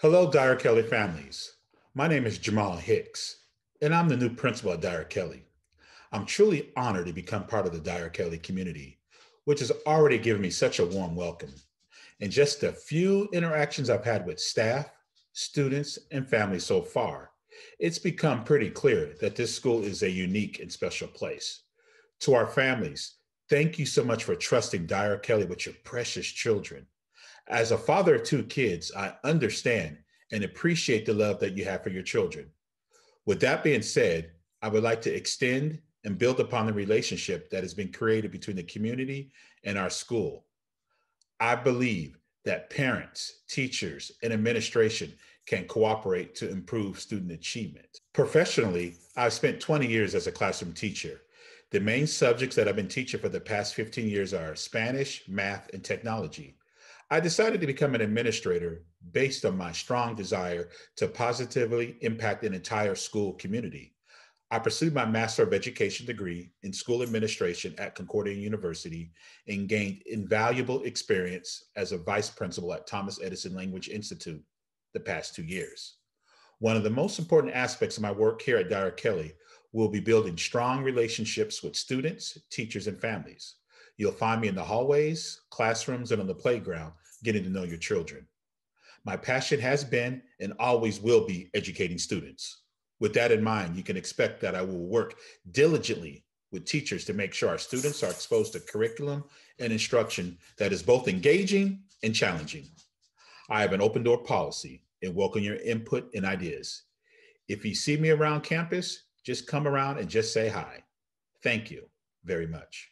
Hello, Dyer Kelly families. My name is Jamal Hicks, and I'm the new principal at Dyer Kelly. I'm truly honored to become part of the Dyer Kelly community, which has already given me such a warm welcome. In just a few interactions I've had with staff, students, and families so far, it's become pretty clear that this school is a unique and special place. To our families, thank you so much for trusting Dyer Kelly with your precious children. As a father of two kids, I understand and appreciate the love that you have for your children. With that being said, I would like to extend and build upon the relationship that has been created between the community and our school. I believe that parents, teachers, and administration can cooperate to improve student achievement. Professionally, I've spent 20 years as a classroom teacher. The main subjects that I've been teaching for the past 15 years are Spanish, math, and technology. I decided to become an administrator based on my strong desire to positively impact an entire school community. I pursued my Master of Education degree in school administration at Concordia University and gained invaluable experience as a vice principal at Thomas Edison Language Institute the past two years. One of the most important aspects of my work here at Dyer Kelly will be building strong relationships with students, teachers, and families. You'll find me in the hallways, classrooms, and on the playground, getting to know your children. My passion has been and always will be educating students. With that in mind, you can expect that I will work diligently with teachers to make sure our students are exposed to curriculum and instruction that is both engaging and challenging. I have an open door policy and welcome your input and ideas. If you see me around campus, just come around and just say hi. Thank you very much.